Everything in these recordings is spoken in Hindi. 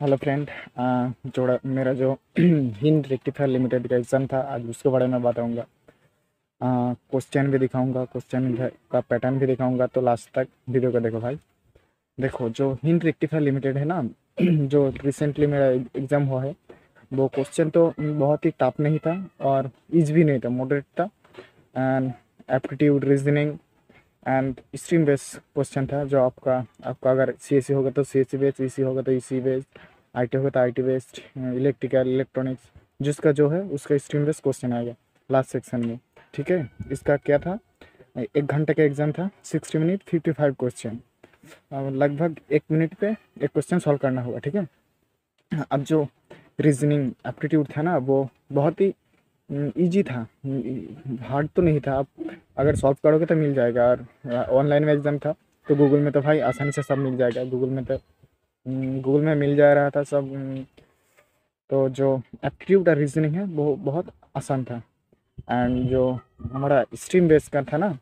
हेलो फ्रेंड जोड़ा, मेरा जो हिंद रेक्टिफायर लिमिटेड का एग्ज़ाम था, आज उसके बारे में बताऊँगा। क्वेश्चन भी दिखाऊँगा क्वेश्चन का पैटर्न भी दिखाऊँगा तो लास्ट तक वीडियो को देखो भाई। देखो, जो हिंद रेक्टिफायर लिमिटेड है ना, जो रिसेंटली मेरा एग्ज़ाम हुआ है, वो क्वेश्चन तो बहुत ही टफ नहीं था और ईज भी नहीं था मॉडरेट था। And aptitude reasoning and stream base question था, जो आपका आपका अगर सी एस सी होगा तो सी एस सी बेस्ड ई सी होगा तो ई सी बेस्ड आई टी होगा तो I T based electrical electronics जिसका जो है उसका स्ट्रीम बेस्ड क्वेश्चन आएगा लास्ट सेक्शन में। ठीक है? इसका क्या था? एक घंटे का एग्ज़ाम था sixty minute fifty five question लगभग एक मिनट पे एक क्वेश्चन सॉल्व करना होगा, ठीक है? अब जो रीजनिंग एप्टीट्यूड था ना, वो बहुत ही इजी था। हार्ड तो नहीं था, आप अगर सॉल्व करोगे तो मिल जाएगा और ऑनलाइन में एग्ज़ाम था तो गूगल में तो भाई आसानी से सब मिल जाएगा। गूगल में तो गूगल में मिल जा रहा था सब तो जो एप्टीट्यूड और रीजनिंग है, वो बहुत आसान था। एंड जो हमारा स्ट्रीम बेस का था ना,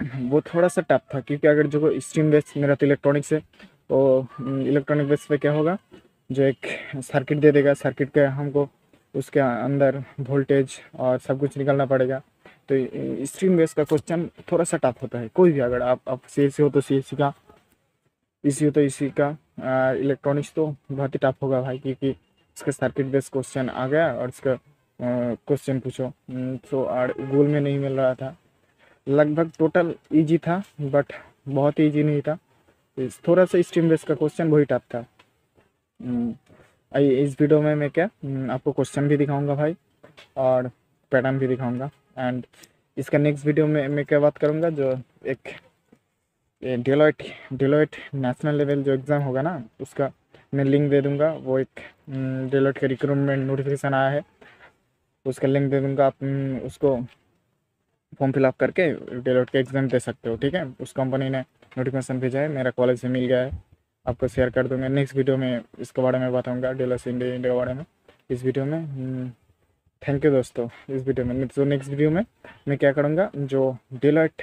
वो थोड़ा सा टफ था, क्योंकि अगर जो स्ट्रीम बेस मेरा तो इलेक्ट्रॉनिक्स है तो इलेक्ट्रॉनिक बेस पे क्या होगा, जो एक सर्किट दे देगा सर्किट के हमको उसके अंदर वोल्टेज और सब कुछ निकलना पड़ेगा। तो स्ट्रीम बेस का क्वेश्चन थोड़ा सा टफ होता है। कोई भी अगर आप आप सी हो तो सी का इसी हो तो इसी का इलेक्ट्रॉनिक्स तो बहुत ही टफ होगा भाई क्योंकि इसका सर्किट बेस क्वेश्चन आ गया और इसका क्वेश्चन पूछो। तो और गूगल में नहीं मिल रहा था। लगभग टोटल इजी था बट बहुत ईजी नहीं था। थोड़ा सा स्ट्रीम बेस का क्वेश्चन वही टफ था। इस वीडियो में मैं क्या हम्म, आपको क्वेश्चन भी दिखाऊँगा भाई और पैटर्न भी दिखाऊँगा। एंड इसका नेक्स्ट वीडियो में मैं क्या बात करूँगा, जो एक डिलोइट डिलोइट नेशनल लेवल जो एग्ज़ाम होगा ना, उसका मैं लिंक दे दूँगा। वो एक डिलोइट का रिक्रूटमेंट नोटिफिकेशन आया है। उसका लिंक दे दूँगा। आप उसको फॉर्म फिलअप करके डिलोइट का एग्ज़ाम दे सकते हो, ठीक है? उस कंपनी ने नोटिफिकेशन भेजा है। मेरा कॉलेज से मिल गया है। आपको शेयर कर दूँगा। नेक्स्ट वीडियो में इसके बारे में बताऊँगा। डेलस इंडिया इंडिया के बारे में। इस वीडियो में थैंक यू दोस्तों इस वीडियो में। तो नेक्स्ट वीडियो में मैं क्या करूँगा, जो डेलट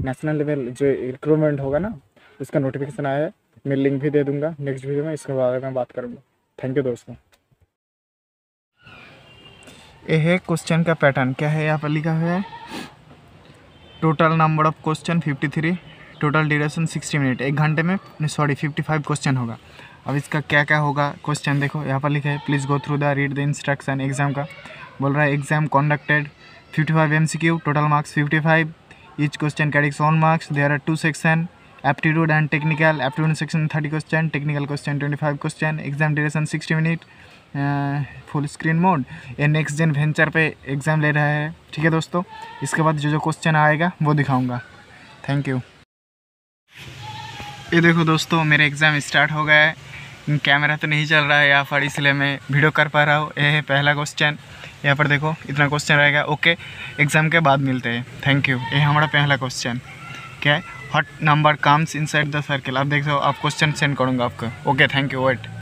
नेशनल लेवल जो रिक्रूटमेंट होगा ना, उसका नोटिफिकेशन आया है, मैं लिंक भी दे दूँगा नेक्स्ट वीडियो में, इसके बारे में बात करूँगा। थैंक यू दोस्तों। ये है क्वेश्चन का पैटर्न क्या है यहाँ पर लिखा हुआ है? Total number of question fifty three total duration sixty minute एक घंटे में सॉरी फिफ्टी फाइव क्वेश्चन होगा। अब इसका क्या क्या होगा? क्वेश्चन देखो, यहाँ पर लिखा है please go through the read the instruction exam का। बोल रहा है exam conducted fifty five M C Q total marks fifty five each question carries one marks there are two section aptitude and technical aptitude section thirty question technical question twenty five question exam duration sixty minute full screen mode ये नेक्स्ट जेन वेंचर पे एग्ज़ाम ले रहा है। ठीक है दोस्तों, इसके बाद जो जो क्वेश्चन आएगा, वो दिखाऊँगा। थैंक यू ये देखो दोस्तों, मेरा एग्ज़ाम स्टार्ट हो गया है। कैमरा तो नहीं चल रहा है यहाँ पर, इसलिए मैं वीडियो कर पा रहा हूँ। ये है पहला क्वेश्चन यहाँ पर देखो, इतना क्वेश्चन रहेगा। ओके एग्ज़ाम के बाद मिलते हैं। थैंक यू ये हमारा पहला क्वेश्चन क्या है? What number comes inside the circle आप देख सो आप क्वेश्चन सेंड करूँगा आपको। Okay thank you wait